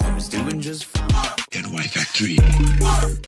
I was doing just fine at Y Factory.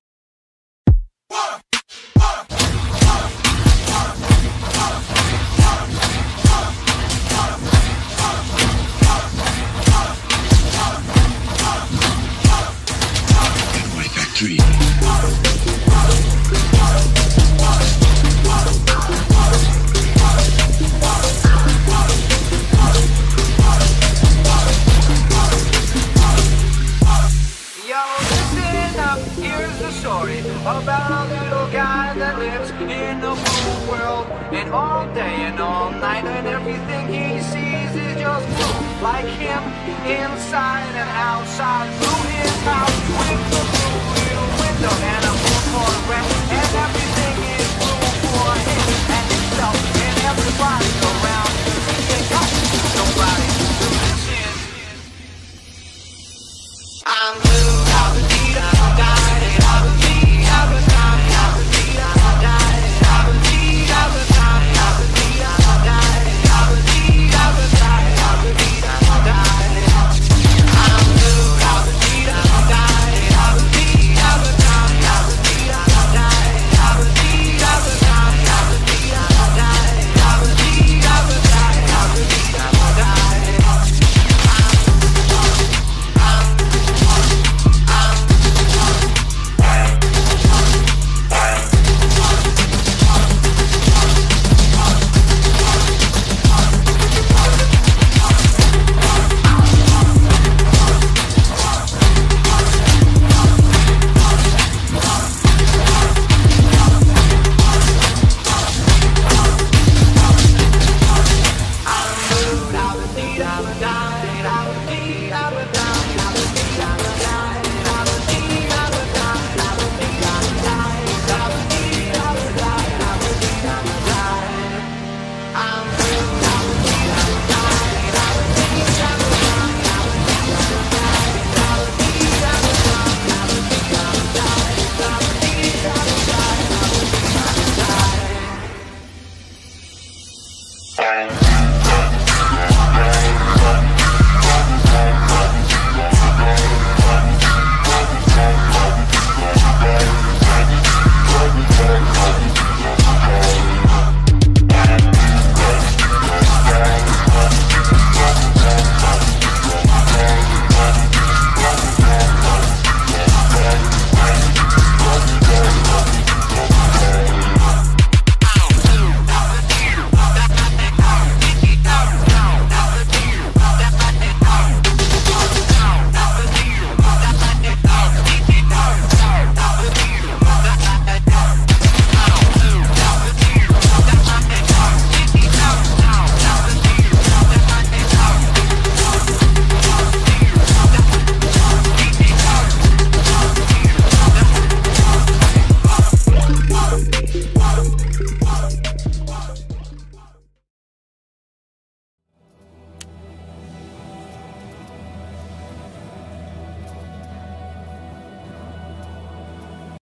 about a little guy that lives in a blue world. And all day and all night, and everything he sees is just blue. Like him, inside and outside, through his house with the time.